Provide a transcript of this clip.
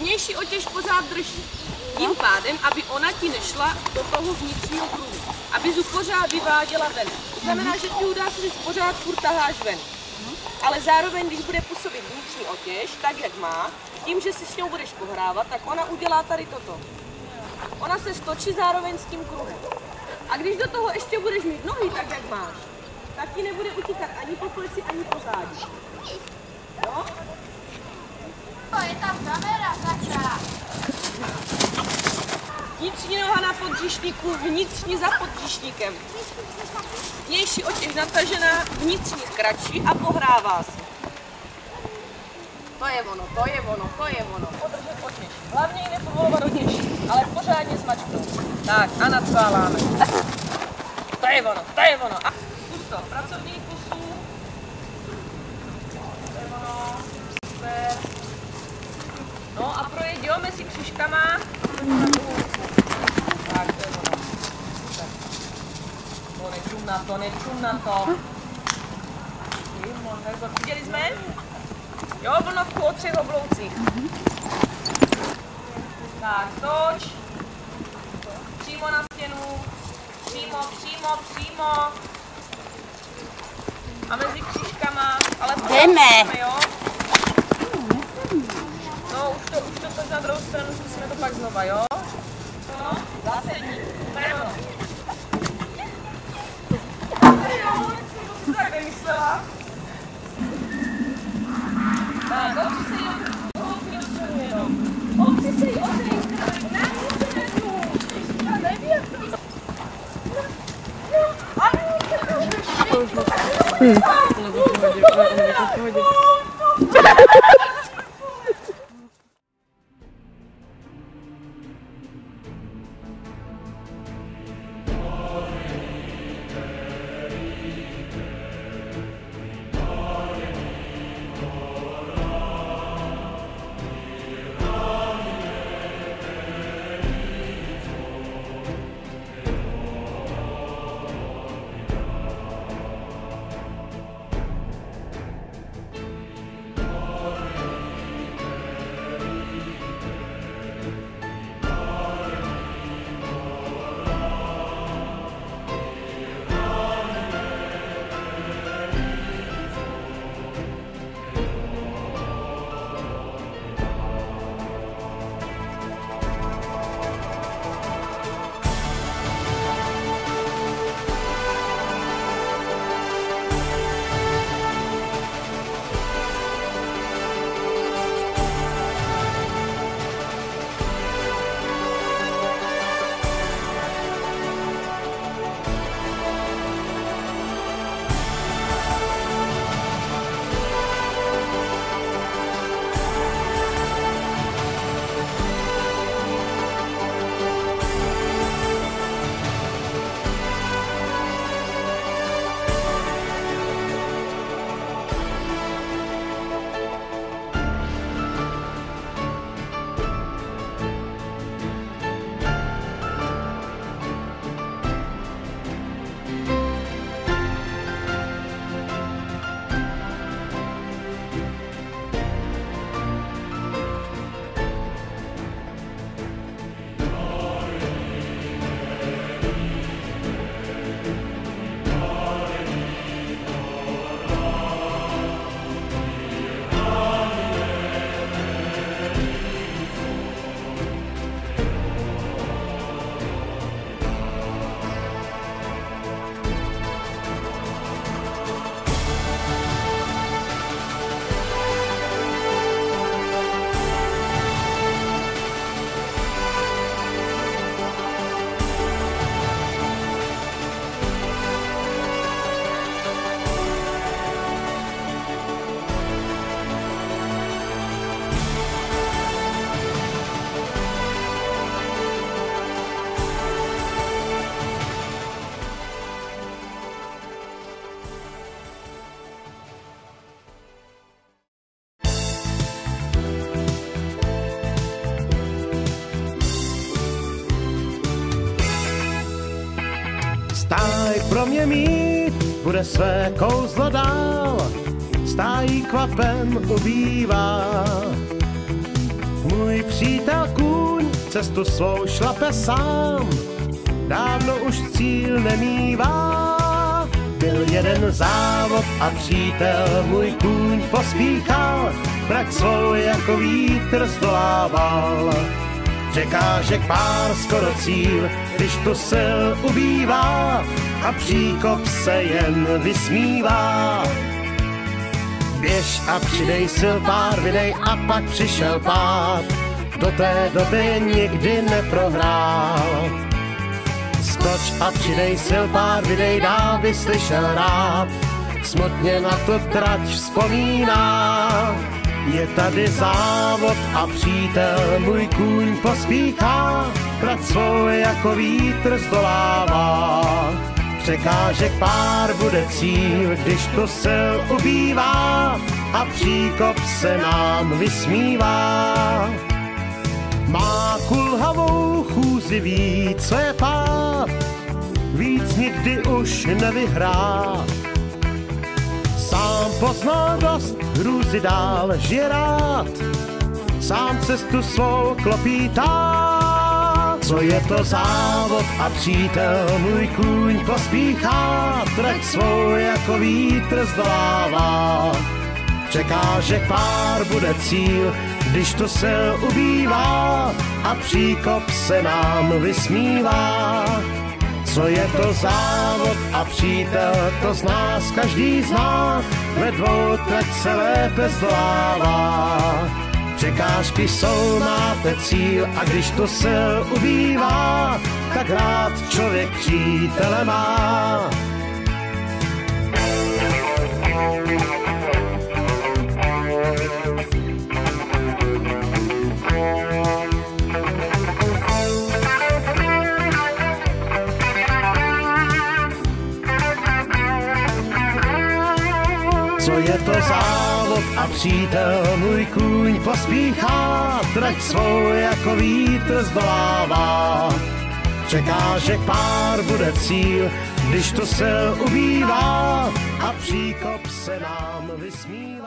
vnější otěž pořád drží. Tím pádem, aby ona ti nešla do toho vnitřního kruhu. Aby zu pořád vyváděla ven. To znamená, že ty údásy pořád furt taháš ven. Ale zároveň, když bude působit vnitřní otěž, tak jak má, tím, že si s ňou budeš pohrávat, tak ona udělá tady toto. Ona se stočí zároveň s tím kruhem. A když do toho ještě budeš mít nohy tak, jak máš, tak ti nebude utíkat ani po pleci, ani po zádi. Jo? Vnitřní noha na podříšníku, vnitřní za podříšníkem. Vnější otěž natažená, vnitřní kratší a pohrává se. To je ono, to je ono, to je ono. Podržet otěž. Hlavně ji nepovolovat otěž, ale pořádně zmačknout. Tak a nacváláme. To je ono, to je ono. A kus to, pracovní kusů. To je ono, super. No a projeď jo mezi křižkama. Tak, to je ono. To nečum na to, nečum na to. Viděli jsme? Jo, vlnovku o třech obloucích. Tak, toč. Přímo na stěnu. Přímo, přímo, přímo. A mezi křížkama, ale jdeme, jo? No, už to, už to toč na druhou stranu, zkusíme to pak znova, jo? No, zásadní. Brno. Tak vymyslela. Tak, opři se jí o opři do stranu jenom. Opři se jí o ten kraj, na stranu. Já nevím, jak to Stáj pro mě mít, bude své kouzlo dál, stájí kvapem ubývá. Můj přítel kůň cestu svou šlape sám, dávno už cíl nemývá. Byl jeden závod a přítel můj kůň pospíchal, trať svou jako vítr zdolával. Překážek pár skoro cíl, když tu sil ubývá a příkop se jen vysmívá. Běž a přidej sil pár, vydej a pak přišel pád. Do té doby nikdy neprohrál. Skoč a přidej sil pár, vydej dál, by slyšel rád. Smutně na to trať vzpomíná. Je tady závod a přítel, můj kůň pospíchá, trať svou jako vítr zdolává. Překážek pár bude cíl, když to sil ubývá a příkop se nám vysmívá. Má kulhavou chůzi ví, co je pád, víc nikdy už nevyhrá. Sám poznal dost, hrůzy dál žije rád, sám cestu svou klopítá. Co je to závod a přítel, můj kůň pospíchá, trať svou jako vítr zdolává. Překážek pár bude cíl, když to sil ubývá a příkop se nám vysmívá. Co je to závod a přítel, to z nás každý zná, ve dvou trať se lépe zdolává. Překážky jsou, máte cíl a když to sil ubývá, tak rád člověk přítele má. Přítel, můj kůň pospíchá, trať svou jako vítr zdolává. Překážek pár bude cíl, když to sil ubývá a příkop se nám vysmívá.